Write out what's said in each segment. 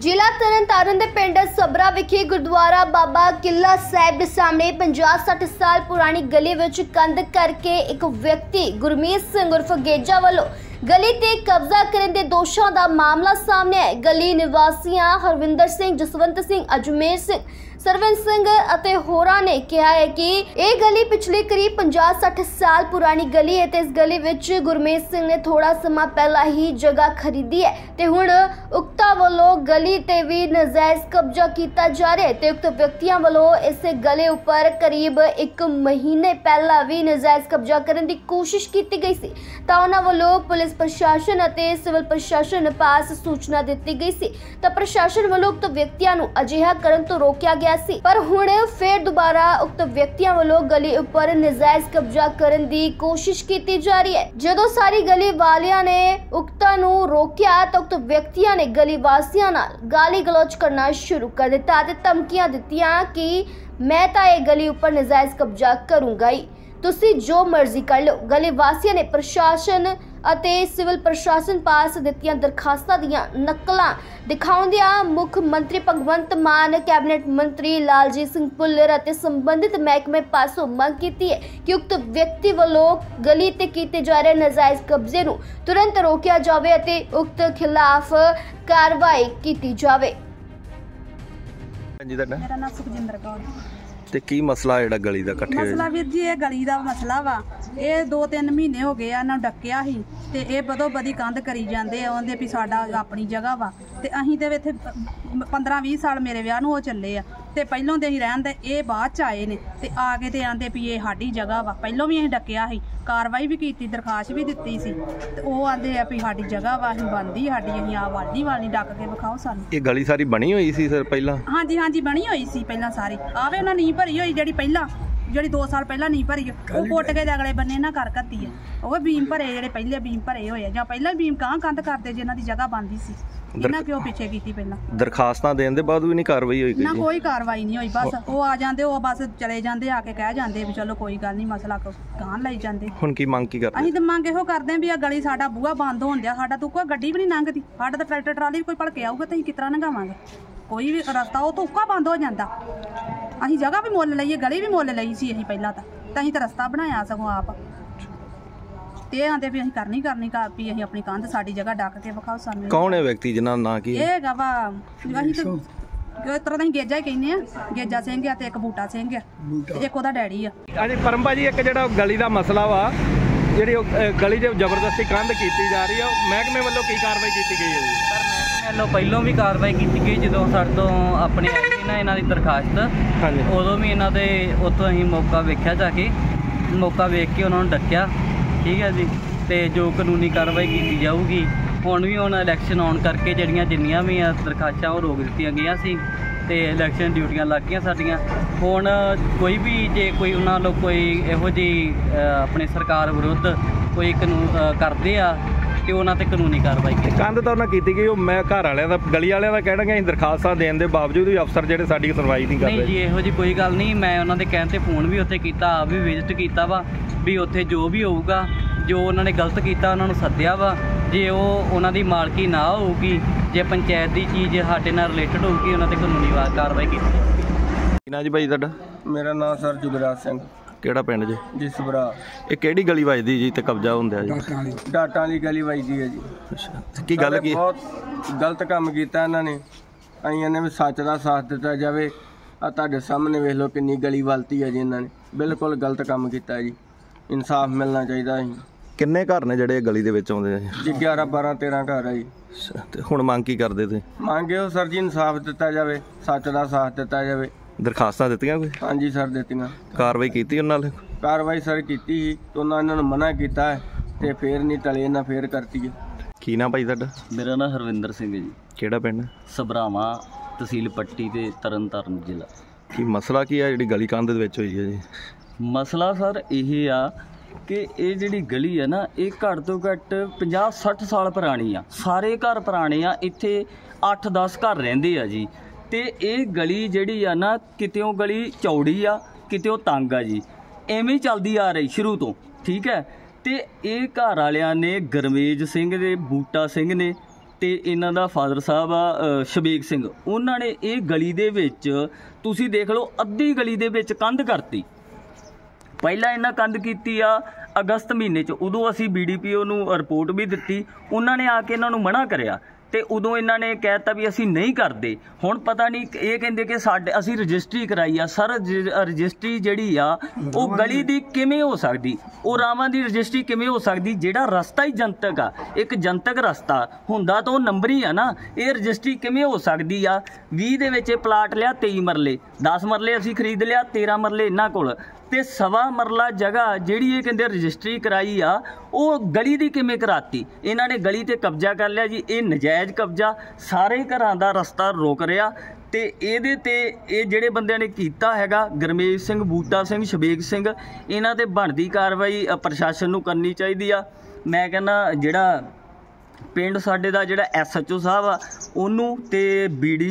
ਜ਼ਿਲ੍ਹਾ ਤਰਨਤਾਰਨ ਦੇ ਪਿੰਡ ਸਬਰਾ ਵਿਖੇ ਗੁਰਦੁਆਰਾ ਬਾਬਾ ਕਿੱਲਾ ਸਾਹਿਬ ਦੇ ਸਾਹਮਣੇ 50-60 ਸਾਲ ਪੁਰਾਣੀ ਗਲੀ ਵਿੱਚ ਕੰਧ ਕਰਕੇ ਇੱਕ ਵਿਅਕਤੀ ਗੁਰਮੀਤ ਸਿੰਘ ਉਰਫ ਗੇਜਾ ਵੱਲੋਂ ਗਲੀ ਤੇ ਕਬਜ਼ਾ ਕਰਨ ਦੇ ਦੋਸ਼ਾਂ ਦਾ ਮਾਮਲਾ ਸਾਹਮਣੇ ਆਇਆ ਗਲੀ ਨਿਵਾਸੀਆਂ ਹਰਵਿੰਦਰ ਸਿੰਘ, ਜਸਵੰਤ ਸਿੰਘ, ਅਜਮੇਰ ਸਿੰਘ, ਸਰਵਨ ਸਿੰਘ ਅਤੇ ਹੋਰਾਂ ਨੇ ਕਿਹਾ ਹੈ ਕਿ ਇਹ ਗਲੀ ਪਿਛਲੇ ਕਰੀਬ 50-60 ਸਾਲ ਪੁਰਾਣੀ ਗਲੀ ਹੈ ਤੇ ਇਸ ਗਲੀ ਵਿੱਚ ਗੁਰਮੀਤ ਸਿੰਘ ਨੇ ਥੋੜਾ ਸਮਾਂ ਪਹਿਲਾਂ ਹੀ ਜਗ੍ਹਾ ਖਰੀਦੀ ਹੈ ਤੇ ਹੁਣ ਉਕਤਾ ਵੱਲੋਂ ਗਲੀ ਤੇ ਵੀ ਨਜਾਇਜ਼ ਕਬਜ਼ਾ ਕੀਤਾ ਜਾ ਰਿਹਾ ਹੈ ਤੇ ਉਕਤ ਵਿਅਕਤੀਆਂ ਵੱਲੋਂ ਇਸ ਗਲੇ ਉੱਪਰ ਕਰੀਬ 1 ਮਹੀਨੇ ਪਹਿਲਾਂ ਵੀ ਨਜਾਇਜ਼ ਕਬਜ਼ਾ ਕਰਨ ਦੀ ਕੋਸ਼ਿਸ਼ ਕੀਤੀ ਗਈ ਸੀ। ਤਾਂ ਉਹਨਾਂ ਵੱਲੋਂ ਪੁਲਿਸ ਪ੍ਰਸ਼ਾਸਨ ਅਤੇ ਸਿਵਲ ਪ੍ਰਸ਼ਾਸਨ ਪਾਸ ਸੂਚਨਾ ਦਿੱਤੀ ਗਈ ਸੀ। ਤਾਂ ਪ੍ਰਸ਼ਾਸਨ ਵੱਲੋਂ ਉਕਤ ਵਿਅਕਤੀਆਂ ਨੂੰ ਅਜਿਹਾ ਕਰਨ ਤੋਂ ਰੋਕਿਆ ਗਿਆ ਸੀ। ਪਰ ਹੁਣ ਫਿਰ ਦੁਬਾਰਾ ਉਕਤ ਵਿਅਕਤੀਆਂ ਵੱਲੋਂ ਗਲੀ ਉੱਪਰ ਨਜਾਇਜ਼ ਕਬਜ਼ਾ ਕਰਨ ਦੀ ਕੋਸ਼ਿਸ਼ ਕੀਤੀ ਜਾ ਰਹੀ ਹੈ। ਜਦੋਂ ਸਾਰੀ ਗਲੀ ਵਾਲਿਆਂ ਨੇ ਉਕਤਾਂ ਨੂੰ ਰੋਕਿਆ, ਤਾਂ ਉਕਤ ਵਿਅਕਤੀਆਂ ਨੇ ਗਲੀ ਵਾਸੀਆਂ ਨਾਲ ਗਾਲੀ ਗਲੋਚ ਕਰਨਾ ਸ਼ੁਰੂ ਕਰ ਦਿੱਤਾ ਤੇ ਧਮਕੀਆਂ ਦਿੱਤੀਆਂ ਕਿ ਮੈਂ ਤਾਂ ਇਹ ਗਲੀ ਉੱਪਰ ਨਜਾਇਜ਼ ਕਬਜ਼ਾ ਕਰੂੰਗਾ ਹੀ। ਤੁਸੀਂ ਜੋ ਮਰਜ਼ੀ ਕਰ ਲਓ। ਗਲੀ ਵਾਸੀਆਂ ਨੇ ਪ੍ਰਸ਼ਾਸਨ ਅਤੇ ਸਿਵਲ ਪ੍ਰਸ਼ਾਸਨ ਪਾਸ ਦਿੱਤੀਆਂ ਦਰਖਾਸਤਾਂ ਦੀਆਂ ਨਕਲਾਂ ਦਿਖਾਉਂਦਿਆਂ ਮੁੱਖ ਮੰਤਰੀ ਭਗਵੰਤ ਮਾਨ ਕੈਬਨਿਟ ਮੰਤਰੀ ਲਾਲਜੀਤ ਸਿੰਘ ਭੁੱਲਰ ਅਤੇ ਸੰਬੰਧਿਤ ਮਹਿਕਮੇ ਪਾਸੋਂ ਮੰਗ ਕੀਤੀ ਹੈ ਕਿ ਉਕਤ ਵਿਅਕਤੀ ਵੱਲੋਂ ਗਲੀ ਤੇ ਕੀਤੇ ਜਾ ਰਹੇ ਨਾਜਾਇਜ਼ ਕਬਜ਼ੇ ਨੂੰ ਤੁਰੰਤ ਰੋਕਿਆ ਜਾਵੇ ਅਤੇ ਉਕਤ ਖਿਲਾਫ ਕਾਰਵਾਈ ਕੀਤੀ ਜਾਵੇ। ਮੇਰਾ ਨਾਮ ਸੁਖਜਿੰਦਰ ਕੌਰ ਤੇ ਕੀ ਮਸਲਾ ਜਿਹੜਾ ਗਲੀ ਦਾ ਇਕੱਠੇ ਹੋਏ? ਮਸਲਾ ਵੀਰ ਜੀ, ਇਹ ਗਲੀ ਦਾ ਮਸਲਾ ਵਾ। ਇਹ 2-3 ਮਹੀਨੇ ਹੋ ਗਏ ਆ, ਇਹਨਾਂ ਨੂੰ ਡੱਕਿਆ ਸੀ ਤੇ ਇਹ ਬਦੋ ਬਦੀ ਕੰਧ ਕਰੀ ਜਾਂਦੇ ਆ, ਉਹਦੇ ਵੀ ਸਾਡਾ ਆਪਣੀ ਜਗ੍ਹਾ ਵਾ। ਤੇ ਅਸੀਂ ਤੇ ਇੱਥੇ 15-20 ਸਾਲ ਮੇਰੇ ਵਿਆਹ ਨੂੰ ਉਹ ਚੱਲੇ ਆ। ਤੇ ਪਹਿਲੋਂ ਦੇ ਅਸੀਂ ਰਹਿਣ ਦੇ ਇਹ ਬਾਅਦ ਚ ਆਏ ਨੇ। ਤੇ ਆ ਕੇ ਤੇ ਆਂਦੇ ਵੀ ਇਹ ਸਾਡੀ ਜਗ੍ਹਾ ਵਾ। ਪਹਿਲੋਂ ਵੀ ਅਸੀਂ ਡੱਕਿਆ ਸੀ ਕਾਰਵਾਈ ਵੀ ਕੀਤੀ ਦਰਖਾਸਤ ਵੀ ਦਿੱਤੀ ਸੀ। ਤੇ ਉਹ ਆਂਦੇ ਆ ਵੀ ਸਾਡੀ ਜਗ੍ਹਾ ਵਾ ਅਸੀਂ ਬੰਦੀ ਸਾਡੀ ਅਸੀਂ ਆ ਵਾਲੀ ਵਾਲੀ ਡੱਕ ਕੇ ਵਿਖਾਓ ਸਾਨੂੰ। ਇਹ ਗਲੀ ਸਾਰੀ ਬਣੀ ਹੋਈ ਸੀ ਸਰ ਪਹਿਲਾਂ? ਹਾਂਜੀ ਹਾਂਜੀ ਬਣੀ ਹੋਈ ਸੀ ਪਹਿਲਾਂ ਸਾਰੀ। ਆਵੇ ਉਹਨਾਂ ਨੀ ਭਰੀ ਹੋਈ ਜਿਹੜੀ ਪਹਿਲਾਂ। ਜਿਹੜੀ 2 ਸਾਲ ਪਹਿਲਾਂ ਨਹੀਂ ਭਰੀ ਉਹ ਪੁੱਟ ਕੇ ਤੇ ਅਗਲੇ ਬੰਨੇ ਨਾ ਕਰ ਕੱਤੀ ਆ। ਉਹ ਬੀਮ ਭਰੇ ਜਿਹੜੇ ਪਹਿਲੇ ਬੀਮ ਭਰੇ ਹੋਏ ਆ ਜਾਂ ਪਹਿਲਾਂ ਬੀਮ ਕਾਂ ਕੰਧ ਕਰਦੇ ਜਿਨ੍ਹਾਂ ਦੀ ਜਗ੍ਹਾ ਬੰਦੀ ਸੀ। ਇਹਨਾਂ ਕਿਉਂ ਪਿੱਛੇ ਕੀਤੀ ਪਹਿਲਾਂ? ਦਰਖਾਸਤਾਂ ਦੇਣ ਦੇ ਬਾਅਦ ਵੀ ਨਹੀਂ ਕਾਰਵਾਈ ਹੋਈ ਨਾ ਕੋਈ ਕਾਰਵਾਈ ਨਹੀਂ ਹੋਈ ਬਸ ਉਹ ਆ ਜਾਂਦੇ ਉਹ ਬਸ ਚਲੇ ਜਾਂਦੇ ਆ ਕੇ ਕਹਿ ਜਾਂਦੇ ਵੀ ਚਲੋ ਕੋਈ ਗੱਲ ਨਹੀਂ ਮਸਲਾ ਕਾਂ ਲਈ ਜਾਂਦੇ। ਹੁਣ ਕੀ ਮੰਗ ਕੀ ਕਰਦੇ? ਅਸੀਂ ਤਾਂ ਮੰਗ ਇਹੋ ਕਰਦੇ ਆਂ ਵੀ ਆ ਗਲੀ ਸਾਡਾ ਬੂਹਾ ਬੰਦ ਹੋਣ ਦਿਆ ਸਾਡਾ ਤੋਂ ਕੋਈ ਗੱਡੀ ਵੀ ਨਹੀਂ ਲੰਘਦੀ। ਸਾਡਾ ਤਾਂ ਟਰੈਕਟਰ ਟਰਾਲੀ ਵੀ ਕੋਈ ਭਲਕੇ ਆਊਗਾ ਤਾਂ ਅਸੀਂ ਕਿਸ ਤਰ੍ਹਾਂ ਲੰਘਾਵਾਂਗੇ? ਕੋਈ ਵੀ ਰਸਤਾ ਉਹ ਤੋਂ ਉੱਕਾ ਬੰਦ ਹੋ ਜਾਂਦਾ। ਅਸੀਂ ਜਗ੍ਹਾ ਵੀ ਮੁੱਲ ਲਈਏ ਗਲੀ ਵੀ ਮੁੱਲ ਲਈ ਸੀ ਅਸੀਂ ਪਹਿਲਾਂ ਤਾਂ। ਤਾਂ ਅਸੀਂ ਤਾਂ ਰਸਤਾ ਬਣਾਇਆ ਸਗੋਂ ਆਪ। ਤੇ ਇਹ ਆਂਦੇ ਵੀ ਅਸੀਂ ਕਰਨੀ ਕਰਨੀ ਕਾ ਵੀ ਅਸੀਂ ਆਪਣੀ ਕੰਧ ਸਾਡੀ ਜਗ੍ਹਾ ਡੱਕ ਕੇ ਵਿਖਾਓ ਸਾਨੂੰ। ਕੌਣ ਹੈ ਵਿਅਕਤੀ ਜਿਨ੍ਹਾਂ ਦਾ ਨਾਂ ਕੀ ਇਹ ਹੈ ਹੈਗਾ ਵਾ ਅਸੀਂ ਤਾਂ ਜੋ ਤਰ੍ਹਾਂ ਦਾ ਅਸੀਂ ਗੇਜਾ ਹੀ ਕਹਿੰਦੇ ਆ ਗੇਜਾ ਸਿੰਘ ਆ ਤੇ ਇੱਕ ਬੂਟਾ ਸਿੰਘ ਆ ਤੇ ਇੱਕ ਉਹਦਾ ਡੈਡੀ ਆ। ਹਾਂਜੀ ਪਰਮਪਾ ਜੀ ਇੱਕ ਜਿਹੜਾ ਗਲੀ ਦਾ ਮਸਲਾ ਵਾ ਜਿਹੜੀ ਉਹ, ਅ, ਗਲੀ 'ਚ ਜ਼ਬਰਦਸਤੀ ਕੰਧ ਕੀਤੀ ਜਾ ਰਹੀ ਆ ਉਹ ਮਹਿਕਮੇ ਵੱਲੋਂ ਕੀ ਕਾਰਵਾਈ ਕੀਤੀ ਗਈ ਹੈ ਜੀ? ਵੱਲੋਂ ਪਹਿਲਾਂ ਵੀ ਕਾਰਵਾਈ ਕੀਤੀ ਗਈ ਜਦੋਂ ਸਾਡੇ ਤੋਂ ਆਪਣੇ ਆਈ ਸੀ ਨਾ ਇਹਨਾਂ ਦੀ ਦਰਖਾਸਤ। ਹਾਂਜੀ। ਉਦੋਂ ਵੀ ਇਹਨਾਂ ਦੇ ਉੱਥੋਂ ਅਸੀਂ ਮੌਕਾ ਵੇਖਿਆ ਜਾ ਕੇ। ਮੌਕਾ ਵੇਖ ਕੇ ਉਹਨਾਂ ਨੂੰ ਡੱਕਿਆ। ਠੀਕ ਹੈ ਜੀ। ਤੇ ਜੋ ਕਾਨੂੰਨੀ ਕਾਰਵਾਈ ਕੀਤੀ ਜਾਊਗੀ ਹੁਣ ਵੀ ਹੁਣ ਇਲੈਕਸ਼ਨ ਆਉਣ ਕਰਕੇ ਜਿਹੜੀਆਂ ਜਿੰਨੀਆਂ ਵੀ ਆ ਦਰਖਾਸਤਾਂ ਉਹ ਰੋਕ ਦਿੱਤੀਆਂ ਗਈਆਂ ਸੀ। ਤੇ ਇਲੈਕਸ਼ਨ ਡਿਊਟੀਆਂ ਲੱਗ ਗਈਆਂ ਸਾਡੀਆਂ। ਹੁਣ ਕੋਈ ਵੀ ਜੇ ਕੋਈ ਉਹਨਾਂ ਵੱਲੋਂ ਕੋਈ ਇਹੋ ਜਿਹੀ ਅ, ਆਪਣੇ ਸਰਕਾਰ ਵਿਰੁੱਧ ਕੋਈ ਕਾਨੂੰਨ ਕਰਦੇ ਆ ਤੇ ਉਹਨਾਂ ਤੇ ਕਾਨੂੰਨੀ ਕਾਰਵਾਈ ਕੀਤੀ ਕੰਧ ਤਾਂ ਉਹਨਾਂ ਕੀਤੀ ਗਈ ਉਹ ਮੈਂ ਘਰ ਵਾਲਿਆਂ ਦਾ ਗਲੀ ਵਾਲਿਆਂ ਦਾ ਕਹਿਣਗੇ ਅਸੀਂ ਦਰਖਾਸਤਾਂ ਦੇਣ ਦੇ ਬਾਵਜੂਦ ਵੀ ਅਫਸਰ ਜਿਹੜੇ ਸਾਡੀ ਸੁਣਵਾਈ ਨਹੀਂ ਨਹੀਂ ਕਰਦੇ ਜੀ ਇਹੋ ਜੀ ਕੋਈ ਗੱਲ ਨਹੀਂ ਮੈਂ ਉਹਨਾਂ ਦੇ ਕਹਿਣ ਤੇ ਫੋਨ ਵੀ ਉੱਥੇ ਕੀਤਾ ਆਪ ਵੀ ਵਿਜ਼ਿਟ ਕੀਤਾ ਵਾ ਵੀ ਉੱਥੇ ਜੋ ਵੀ ਹੋਊਗਾ ਜੋ ਉਹਨਾਂ ਨੇ ਗਲਤ ਕੀਤਾ ਉਹਨਾਂ ਨੂੰ ਸੱਦਿਆ ਵਾ ਜੇ ਉਹ ਉਹਨਾਂ ਦੀ ਮਾਲਕੀ ਨਾ ਹੋਊਗੀ ਜੇ ਪੰਚਾਇਤ ਦੀ ਚੀਜ਼ ਸਾਡੇ ਨਾਲ ਰਿਲੇਟਡ ਹੋਊਗੀ ਉਹਨਾਂ ਤੇ ਕਾਨੂੰਨੀ ਕਾਰਵਾਈ ਕੀਤੀ ਕੀ ਨਾਂ ਜੀ ਭਾਈ ਤੁਹਾਡਾ? ਮੇਰਾ ਨਾਮ ਸਰ ਜੁਗਰਾਜ ਸਿੰਘ। ਕਿਹੜਾ ਪਿੰਡ ਜੀ? ਜਿਸਬਰਾ। ਇਹ ਕਿਹੜੀ ਗਲੀ ਵੱਜਦੀ ਜੀ ਤੇ ਕਬਜ਼ਾ ਹੁੰਦਾ ਜੀ? ਡਾਟਾਂ ਦੀ ਗਲੀ ਵੱਜਦੀ ਹੈ ਜੀ। ਅੱਛਾ। ਤੇ ਕੀ ਗੱਲ ਕੀ ਬਹੁਤ ਗਲਤ ਕੰਮ ਕੀਤਾ ਇਹਨਾਂ ਨੇ। ਅਸੀਂ ਇਹਨੇ ਵੀ ਸੱਚ ਦਾ ਸਾਥ ਦਿੱਤਾ ਜਾਵੇ। ਆ ਤੁਹਾਡੇ ਸਾਹਮਣੇ ਵੇਖ ਲਓ ਕਿੰਨੀ ਗਲੀ ਵਲਤੀ ਹੈ ਜੀ ਇਹਨਾਂ ਨੇ। ਬਿਲਕੁਲ ਗਲਤ ਕੰਮ ਕੀਤਾ ਜੀ। ਇਨਸਾਫ ਮਿਲਣਾ ਚਾਹੀਦਾ ਸੀ। ਕਿੰਨੇ ਘਰ ਨੇ ਜਿਹੜੇ ਗਲੀ ਦੇ ਵਿੱਚ ਆਉਂਦੇ ਆ ਜੀ? ਜੀ 11 12 13 ਘਰ ਹੈ ਜੀ। ਅੱਛਾ, ਤੇ ਹੁਣ ਮੰਗ ਕੀ ਕਰਦੇ ਤੇ ਮੰਗਿਓ ਸਰ ਜੀ ਇਨਸਾਫ ਦਿੱਤਾ ਜਾਵੇ ਸੱਚ ਦਾ ਸਾਥ ਦਿੱਤਾ ਜਾਵੇ। ਦਰਖਾਸਤਾਂ ਦਿੱਤੀਆਂ ਕੋਈ? ਹਾਂਜੀ ਸਰ ਦਿੱਤੀਆਂ। ਕਾਰਵਾਈ ਕੀਤੀ ਉਹਨਾਂ ਨੇ ਕਾਰਵਾਈ ਸਰ ਕੀਤੀ ਸੀ ਤੇ ਉਹਨਾਂ ਇਹਨਾਂ ਨੂੰ ਮਨਾ ਕੀਤਾ ਹੈ ਤੇ ਫੇਰ ਨਹੀਂ ਟਲੇ ਇਹਨਾਂ ਫੇਰ ਕਰਤੀ ਹੈ। ਕੀ ਨਾਂ ਭਾਈ ਤੁਹਾਡਾ? ਮੇਰਾ ਨਾਮ ਹਰਵਿੰਦਰ ਸਿੰਘ ਹੈ ਜੀ। ਕਿਹੜਾ ਪਿੰਡ? ਸਭਰਾਵਾਂ ਤਹਿਸੀਲ ਪੱਟੀ ਤੇ ਤਰਨਤਾਰਨ ਜ਼ਿਲ੍ਹਾ। ਕੀ ਮਸਲਾ ਕੀ ਹੈ ਜਿਹੜੀ ਗਲੀ ਕੰਧ ਦੇ ਵਿੱਚ ਹੋਈ ਹੈ ਜੀ? ਮਸਲਾ ਸਰ ਇਹ ਆ ਕਿ ਇਹ ਜਿਹੜੀ ਗਲੀ ਹੈ ਨਾ ਇਹ ਘੱਟ ਤੋਂ ਘੱਟ 50 60 ਸਾਲ ਪੁਰਾਣੀ ਆ। ਸਾਰੇ ਘਰ ਪੁਰਾਣੇ ਆ ਇੱਥੇ 8-10 ਘਰ ਰਹਿੰਦੇ ਆ ਜੀ। ਤੇ ਇਹ ਗਲੀ ਜਿਹੜੀ ਆ ਨਾ ਕਿਤੇੋਂ ਗਲੀ ਚੌੜੀ ਆ ਕਿਤੇੋਂ ਤੰਗ ਆ ਜੀ। ਐਵੇਂ ਚੱਲਦੀ ਆ ਰਹੀ ਸ਼ੁਰੂ ਤੋਂ ਠੀਕ ਹੈ? ਤੇ ਇਹ ਘਰ ਵਾਲਿਆਂ ਨੇ ਗਰਮੇਜ ਸਿੰਘ ਦੇ ਬੂਟਾ ਸਿੰਘ ਨੇ ਤੇ ਇਹਨਾਂ ਦਾ ਫਾਦਰ ਸਾਹਿਬ ਆ ਅ, ਸ਼ਬੀਕ ਸਿੰਘ ਉਹਨਾਂ ਨੇ ਇਹ ਗਲੀ ਦੇ ਵਿੱਚ ਤੁਸੀਂ ਦੇਖ ਲਓ ਅੱਧੀ ਗਲੀ ਦੇ ਵਿੱਚ ਕੰਧ ਕਰਤੀ। ਪਹਿਲਾਂ ਇਹਨਾਂ ਕੰਧ ਕੀਤੀ ਆ ਅਗਸਤ ਮਹੀਨੇ ਚ ਉਦੋਂ ਅਸੀਂ ਬੀਡੀਪੀਓ ਨੂੰ ਰਿਪੋਰਟ ਵੀ ਦਿੱਤੀ ਉਹਨਾਂ ਨੇ ਆ ਕੇ ਇਹਨਾਂ ਨੂੰ ਮਨਾ ਕਰਿਆ। ਤੇ ਉਦੋਂ ਇਹਨਾਂ ਨੇ ਕਹਿਤਾ ਵੀ ਅਸੀਂ ਨਹੀਂ ਕਰਦੇ। ਹੁਣ ਪਤਾ ਨਹੀਂ ਇਹ ਕਹਿੰਦੇ ਕਿ ਸਾਡੇ ਅਸੀਂ ਰਜਿਸਟਰੀ ਕਰਾਈ ਆ। ਸਰ ਰਜਿ- ਰਜਿਸਟਰੀ ਜਿਹੜੀ ਆ ਉਹ ਗਲੀ ਦੀ ਕਿਵੇਂ ਹੋ ਸਕਦੀ? ਉਹ ਰਾਵਾਂ ਦੀ ਰਜਿਸਟਰੀ ਕਿਵੇਂ ਹੋ ਸਕਦੀ? ਜਿਹੜਾ ਰਸਤਾ ਹੀ ਜਨਤਕ ਆ ਇੱਕ ਜਨਤਕ ਰਸਤਾ ਹੁੰਦਾ ਤਾਂ ਉਹ ਨੰਬਰ ਹੀ ਆ ਨਾ ਇਹ ਰਜਿਸਟਰੀ ਕਿਵੇਂ ਹੋ ਸਕਦੀ ਆ? 20 ਦੇ ਵਿੱਚ ਇਹ ਪਲਾਟ ਲਿਆ 23 ਮਰਲੇ। 10 ਮਰਲੇ ਅਸੀਂ ਖਰੀਦ ਲਿਆ 13 ਮਰਲੇ ਇਹਨਾਂ ਕੋਲ। ਤੇ ਸਵਾ ਮਰਲਾ ਜਗ੍ਹਾ ਜਿਹੜੀ ਇਹ ਕਹਿੰਦੇ ਰਜਿਸਟਰੀ ਕਰਾਈ ਆ ਉਹ ਗਲੀ ਦੀ ਕਿਵੇਂ ਕਰਾਤੀ? ਇਹਨਾਂ ਨੇ ਗਲੀ ਤੇ ਕਬਜ਼ਾ ਕਰ ਲਿਆ ਜੀ ਇਹ ਨਜਾਇਜ਼ ਕਬਜ਼ਾ ਸਾਰੇ ਘਰਾਂ ਦਾ ਰਸਤਾ ਰੋਕ ਰਿਹਾ ਤੇ ਇਹਦੇ ਤੇ ਇਹ ਜਿਹੜੇ ਬੰਦਿਆਂ ਨੇ ਕੀਤਾ ਹੈਗਾ, ਗਰਮੇਸ਼ ਸਿੰਘ, ਬੂਟਾ ਸਿੰਘ ਸ਼ਬੀਕ ਸਿੰਘ, ਇਹਨਾਂ ਤੇ ਬਣਦੀ ਕਾਰਵਾਈ ਪ੍ਰਸ਼ਾਸਨ ਨੂੰ ਕਰਨੀ ਚਾਹੀਦੀ ਆ। ਮੈਂ ਕਹਿੰਦਾ ਜਿਹੜਾ ਪਿੰਡ ਸਾਡੇ ਦਾ ਜਿਹੜਾ ਐਸਐਚਓ ਸਾਹਿਬ ਆ, ਉਹਨੂੰ ਤੇ ਬੀਡੀ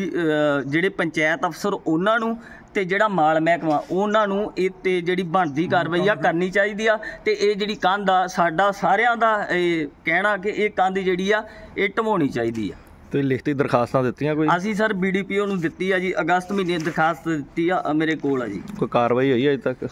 ਜਿਹੜੇ ਪੰਚਾਇਤ ਅਫਸਰ ਉਹਨਾਂ ਨੂੰ ਤੇ ਜਿਹੜਾ ਮਾਲ ਮਹਿਕਮਾ ਉਹਨਾਂ ਨੂੰ ਇਹ ਤੇ ਜਿਹੜੀ ਬਣਦੀ ਕਾਰਵਾਈ ਆ ਕਰਨੀ ਚਾਹੀਦੀ ਆ ਤੇ ਇਹ ਜਿਹੜੀ ਕੰਧ ਆ ਸਾਡਾ ਸਾਰਿਆਂ ਦਾ ਇਹ ਕਹਿਣਾ ਕਿ ਇਹ ਕੰਧ ਜਿਹੜੀ ਆ ਇਹ ਢਵਾਉਣੀ ਚਾਹੀਦੀ ਆ। ਤੁਸੀਂ ਲਿਖਤੀ ਦਰਖਾਸਤਾਂ ਦਿੱਤੀਆਂ ਕੋਈ? ਅਸੀਂ ਸਰ ਬੀਡੀਪੀਓ ਨੂੰ ਦਿੱਤੀ ਆ ਜੀ ਅਗਸਤ ਮਹੀਨੇ ਦਰਖਾਸਤ ਦਿੱਤੀ ਆ ਮੇਰੇ ਕੋਲ ਆ ਜੀ। ਕੋਈ ਕਾਰਵਾਈ ਹੋਈ ਅਜੇ ਤੱਕ?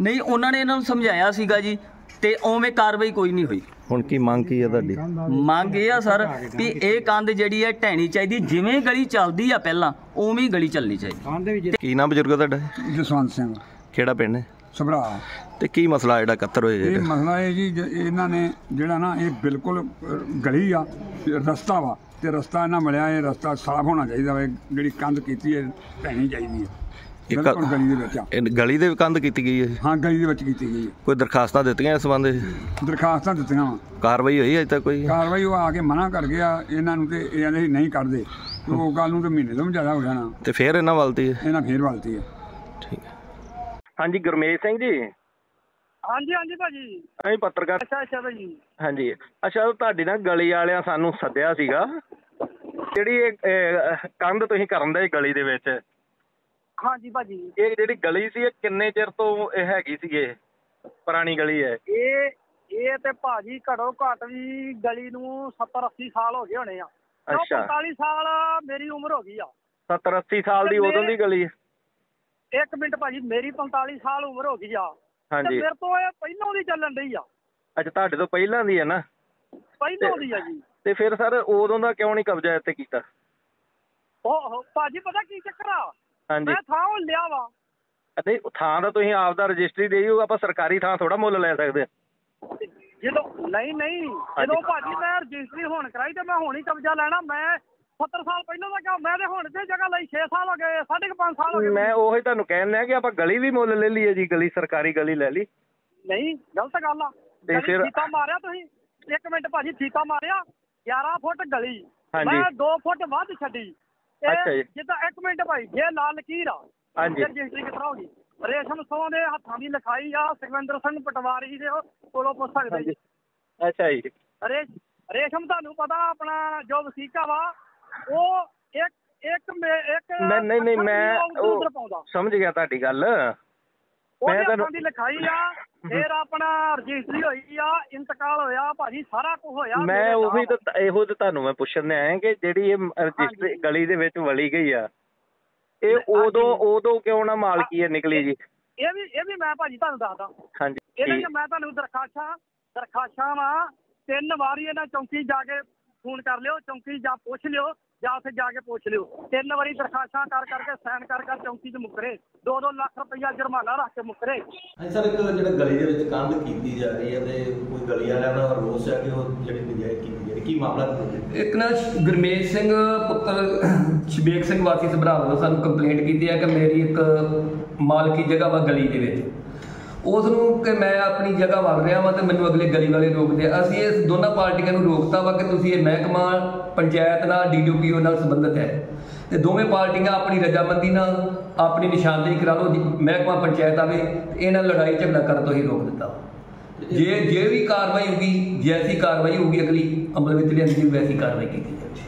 ਨਹੀਂ ਉਹਨਾਂ ਨੇ ਇਹਨਾਂ ਨੂੰ ਸਮਝਾਇਆ ਸੀਗਾ ਜੀ ਤੇ ਉਵੇਂ ਕਾਰਵਾਈ ਕੋਈ ਨਹੀਂ ਹੋਈ। ਹੁਣ ਕੀ ਮੰਗ ਕੀ ਹੈ ਤੁਹਾਡੀ? ਮੰਗ ਇਹ ਆ ਸਰ ਵੀ ਇਹ ਕੰਧ ਜਿਹੜੀ ਹੈ ਢਹਿਣੀ ਚਾਹੀਦੀ ਜਿਵੇਂ ਗਲੀ ਚੱਲਦੀ ਆ ਪਹਿਲਾਂ ਉਵੇਂ ਹੀ ਗਲੀ ਚੱਲਣੀ ਚਾਹੀਦੀ। ਕੀ ਨਾਮ ਬਜ਼ੁਰਗ ਤੁਹਾਡਾ? ਜਸਵੰਤ ਸਿੰਘ। ਕਿਹੜਾ ਪਿੰਡ ਹੈ? ਸਭਰਾ। ਤੇ ਕੀ ਮਸਲਾ ਜਿਹੜਾ ਇਕੱਤਰ ਹੋਇਆ ਇਹ ਮਸਲਾ ਇਹ ਜੀ ਇਹਨਾਂ ਨੇ ਜਿਹੜਾ ਨਾ ਇਹ ਬਿਲਕੁਲ ਗਲੀ ਆ ਰਸਤਾ ਵਾ ਤੇ ਰਸਤਾ ਇਹਨਾਂ ਮਿਲਿਆ ਇਹ ਰਸਤਾ ਸਾਫ਼ ਹੋਣਾ ਚਾਹੀਦਾ ਵਾ ਜਿਹੜੀ ਕੰਧ ਕੀਤੀ ਹੈ ਢਹਿਣੀ ਚਾਹੀਦੀ ਹੈ। ਇਹ ਕ- ਬਿਲਕੁਲ ਗਲੀ ਦੇ ਵਿੱਚ ਆ। ਇਹ ਗਲੀ ਦੇ ਕੰਧ ਕੀਤੀ ਗਈ ਹੈ? ਹਾਂ ਗਲੀ ਦੇ ਵਿੱਚ ਕੀਤੀ ਗਈ ਹੈ। ਕੋਈ ਦਰਖਾਸਤਾਂ ਦਿੱਤੀਆਂ ਇਸ ਸੰਬੰਧ ਦਰਖਾਸਤਾਂ ਦਿੱਤੀਆਂ ਵਾ। ਕਾਰਵਾਈ ਹੋਈ ਅਜੇ ਤੱਕ ਕੋਈ? ਕਾਰਵਾਈ ਉਹ ਆ ਕੇ ਮਨਾ ਕਰ ਗਿਆ। ਇਹਨਾਂ ਨੂੰ ਤੇ ਇਹ ਕਹਿੰਦੇ ਸੀ ਨਹੀਂ ਕਰਦੇ ਤੇ ਉਹ ਗੱਲ ਨੂੰ ਤੇ ਮਹੀਨੇ ਤੋਂ ਵੀ ਜ਼ਿਆਦਾ ਹੋ ਜਾਣਾ। ਤੇ ਫੇਰ ਇਹਨਾਂ ਵੱਲ ਤੀ ਹੈ? ਇਹਨਾਂ ਫੇਰ ਵਲਤੀ ਹੈ। ਠੀਕ ਹੈ। ਹਾਂਜੀ ਗੁਰਮੇਸ਼ ਸਿੰਘ ਜੀ। ਹਾਂਜੀ ਹਾਂਜੀ ਭਾਜੀ। ਅਸੀਂ ਪੱਤਰਕਾਰ ਅੱਛਾ ਅੱਛਾ ਭਾਜੀ। ਹਾਂਜੀ। ਅੱਛਾ ਤੁਹਾਡੀ ਨਾ ਗਲੀ ਵਾਲਿਆਂ ਸਾਨੂੰ ਸੱਦਿਆ ਸੀਗਾ। ਜਿਹੜੀ ਇਹ ਕੰਧ ਤੁਸੀਂ ਕਰਨ ਦੇ ਗਲੀ ਦੇ ਵਿੱਚ। ਹਾਂਜੀ ਭਾਜੀ। ਇਹ ਜਿਹੜੀ ਗਲੀ ਸੀ ਇਹ ਕਿੰਨੇ ਚਿਰ ਤੋਂ ਇਹ ਹੈਗੀ ਸੀ ਇਹ? ਪੁਰਾਣੀ ਗਲੀ ਹੈ। ਇਹ ਇਹ ਤੇ ਭਾਜੀ ਘੜੋ ਘੱਟ ਵੀ ਗਲੀ ਨੂੰ 70 80 ਸਾਲ ਹੋ ਗਏ ਹੋਣੇ ਆ। ਅੱਛਾ। 45 ਸਾਲ ਮੇਰੀ ਉਮਰ ਹੋ ਗਈ ਆ। 70 80 ਸਾਲ ਦੀ ਉਦੋਂ ਦੀ ਗਲੀ। ਹੈ ਇੱਕ ਮਿੰਟ ਭਾਜੀ ਮੇਰੀ 45 ਸਾਲ ਉਮਰ ਹੋ ਗਈ ਆ। ਤੇ ਹਾਂਜੀ ਮੇਰੇ ਤੋਂ ਇਹ ਪਹਿਲਾਂ ਦੀ ਚੱਲਣ ਡਈ ਆ। ਅੱਛਾ ਤੁਹਾਡੇ ਤੋਂ ਪਹਿਲਾਂ ਦੀ ਹੈ ਨਾ? ਪਹਿਲਾਂ ਦੀ ਆ ਜੀ। ਤੇ ਫਿਰ ਸਰ ਉਦੋਂ ਦਾ ਕਿਉਂ ਨਹੀਂ ਕਬਜ਼ਾ ਇੱਥੇ ਕੀਤਾ? ਉਹ ਭਾਜੀ ਪਤਾ ਕੀ ਚੱਕਰ ਆ? ਹਾਂਜੀ। ਮੈਂ ਥਾਂ ਉਹ ਲਿਆ ਵਾ। ਨਹੀਂ ਥਾਂ ਦਾ ਤੁਸੀਂ ਆਪ ਦਾ ਰਜਿਸਟਰੀ ਦੇਈ ਹੋ ਆਪਾਂ ਸਰਕਾਰੀ ਥਾਂ ਥੋੜਾ ਮੁੱਲ ਲੈ ਸਕਦੇ। ਤੇ ਜਦੋਂ ਨਹੀਂ ਨਹੀਂ ਜਦੋਂ ਭਾਜੀ ਮੈਂ ਰਜਿਸਟਰੀ ਹੁਣ ਕਰਾਈ ਤੇ ਮੈਂ ਹੁਣ ਹੀ ਕਬਜ਼ਾ ਲੈਣਾ ਮੈਂ 70 ਸਾਲ ਪਹਿਲਾਂ ਦਾ ਕਿਉਂ ਮੈਂ ਤੇ ਹੁਣ ਤੇ ਜਗ੍ਹਾ ਲਈ 6 ਸਾਲ ਹੋ ਗਏ 5.5 ਸਾਲ ਹੋ ਗਏ। ਮੈਂ ਉਹੀ ਤੁਹਾਨੂੰ ਕਹਿਣ ਲਿਆ ਕਿ ਆਪਾਂ ਗਲੀ ਵੀ ਮੁੱਲ ਲੈ ਲਈਏ ਜੀ ਗਲੀ ਸਰਕਾਰੀ ਗਲੀ ਲੈ ਲਈ। ਨਹੀਂ ਗਲਤ ਗੱਲ ਆ। ਤੇ ਫਿਰ- ਫੀਤਾ ਮਾਰਿਆ ਤੁਸੀਂ। ਇੱਕ ਮਿੰਟ ਭਾਜੀ ਫੀਤਾ ਮਾਰਿਆ 11 ਫੁੱਟ ਗਲੀ। ਮੈਂ 2 ਫੁੱਟ ਵੱਧ ਛੱਡੀ। ਅੱਛਾ ਜੀ। ਜਿੱਦਾਂ ਇੱਕ ਮਿੰਟ ਭਾਈ ਜੇ ਲਾਲ ਲਕੀਰ ਆ ਹਾਂਜੀ। ਫਿਰ ਰਜਿਸਟਰੀ ਕਿਸ ਤਰ੍ਹਾਂ ਹੋਗੀ ਰੇਸ਼ਮ ਸੋਹ ਦੇ ਹੱਥਾਂ ਦੀ ਲਿਖਾਈ ਆ ਸੁਖਵਿੰਦਰ ਸਿੰਘ ਪਟਵਾਰੀ ਦੇ ਕੋਲੋਂ ਪੁੱਛ ਸਕਦੇ ਜੀ। ਅੱਛਾ ਜੀ। ਰੇਸ਼ ਰੇਸ਼ਮ ਤੁਹਾਨੂੰ ਪਤਾ ਆਪਣਾ ਜੋ ਵਸੀਕਾ ਵਾ ਉਹ ਇੱਕ ਇੱਕ ਮੇ- ਇੱਕ ਮੈਂ ਨਹੀਂ ਨਹੀਂ ਮੈਂ ਉਹ ਉੱਧਰ ਉਹ ਪਾਉਂਦਾ। ਸਮਝ ਗਿਆ ਤੁਹਾਡੀ ਗੱਲ। ਉਹਦੇ ਤੁਹਾਨੂੰ- ਹੱਥਾਂ ਦੀ ਲਿਖਾਈ ਆ ਫਿਰ ਆਪਣਾ ਰਜਿਸਟਰੀ ਹੋਈ ਆ ਇੰਤਕਾਲ ਹੋਇਆ ਭਾਜੀ ਸਾਰਾ ਕੁਝ ਹੋਇਆ ਮੈਂ ਉਹੀ। ਤਾਂ ਇਹੋ ਤੇ ਤੁਹਾਨੂੰ ਮੈਂ ਪੁੱਛਣ ਆਇਆ ਕਿ ਜਿਹੜੀ ਇਹ ਰਜਿਸਟਰੀ। ਗਲੀ ਦੇ ਵਿੱਚ ਵਲੀ ਗਈ ਆ ਇਹ ਉਦੋਂ ਉਦੋਂ ਕਿਉਂ ਨਾ ਮਾਲਕੀ ਹੈ ਨਿਕਲੀ ਜੀ ਇਹ ਵੀ ਇਹ ਵੀ ਮੈਂ ਭਾਜੀ ਤੁਹਾਨੂੰ ਦੱਸਦਾ ਹਾਂਜੀ ਇਹਦੇ ਠੀਕ ਚ ਮੈਂ ਤੁਹਾਨੂੰ ਦਰਖਾਸ਼ਾਂ ਦਰਖਾਸ਼ਾਂ ਵਾ ਤਿੰਨ ਵਾਰੀ ਇਹਨਾਂ ਚੌਂਕੀ ਜਾ ਕੇ ਫੋਨ ਕਰ ਲਿਓ ਚੌਂਕੀ ਜਾ ਪੁੱਛ ਲਿਓ ਜਾਂ ਉੱਥੇ ਜਾ ਕੇ ਪੁੱਛ ਲਿਓ। ਤਿੰਨ ਵਾਰੀ ਦਰਖਾਸ਼ਾਂ ਕਰ ਕਰਕੇ ਸਾਈਨ ਕਰ ਕਰ ਚੌਂਕੀ 'ਚ ਮੁੱਕਰੇ। 2-2 ਲੱਖ ਰੁਪਈਆ ਜੁਰਮਾਨਾ ਰੱਖ ਕੇ ਮੁੱਕਰੇ। ਹਾਂਜੀ ਸਰ ਇੱਕ ਜਿਹੜਾ ਗਲੀ ਦੇ ਵਿੱਚ ਕੰਧ ਕੀਤੀ ਜਾ ਰਹੀ ਹੈ ਤੇ ਕੋਈ ਗਲੀ ਵਾਲਿਆਂ ਦਾ ਰੋਸ ਹੈ ਕਿ ਉਹ ਜਿਹੜੀ ਨਜਾਇਜ਼ ਕੀਤੀ ਜਾ ਰਹੀ ਕੀ ਮਾਮਲਾ ਹੈ ਇੱਕ ਨਾ ਗੁਰਮੇਸ਼ ਸਿੰਘ ਪੁੱਤਰ ਸ਼ਬੇਕ ਸਿੰਘ ਵਾਸੀ ਸਭਰਾ ਵੱਲੋਂ ਸਾਨੂੰ ਕੰਪਲੇਂਟ ਕੀਤੀ ਹੈ ਕਿ ਮੇਰੀ ਇੱਕ ਮਾਲਕੀ ਜਗ੍ਹਾ ਵਾ ਗਲੀ ਦੇ ਵਿੱਚ। ਉਸ ਨੂੰ ਕਿ ਮੈਂ ਆਪਣੀ ਜਗ੍ਹਾ ਵੜ ਰਿਹਾ ਵਾਂ ਤੇ ਮੈਨੂੰ ਅਗਲੇ ਗਲੀ ਵਾਲੇ ਰੋਕਦੇ ਆ। ਅਸੀਂ ਇਸ ਦੋਨਾਂ ਪਾਰਟੀਆਂ ਨੂੰ ਰੋਕਤਾ ਵਾ ਕਿ ਤੁਸੀਂ ਇਹ ਮਹਿਕਮਾ, ਪੰਚਾਇਤ ਨਾਲ ਡੀਡੀਪੀਓ ਨਾਲ ਸੰਬੰਧਿਤ ਹੈ। ਤੇ ਦੋਵੇਂ ਪਾਰਟੀਆਂ ਆਪਣੀ ਰਜਾਮੰਦੀ ਨਾਲ ਆਪਣੀ ਨਿਸ਼ਾਨਦੇਹੀ ਕਰਾ ਲਓ, ਜੀ, ਮਹਿਕਮਾ, ਪੰਚਾਇਤ ਆਵੇ ਤੇ ਇਹਨਾਂ ਲੜਾਈ, ਝਗੜਾ ਕਰਨ ਤੋਂ ਹੀ ਰੋਕ ਦਿੱਤਾ। ਜੇ ਜੇ ਵੀ ਕਾਰਵਾਈ ਹੋਗੀ ਜੈਸੀ ਕਾਰਵਾਈ ਹੋਗੀ ਅਗਲੀ ਅਮਲ ਵਿੱਚ ਲਿਆਂਦੀ, ਵੈਸੀ ਕਾਰਵਾਈ ਕੀਤੀ।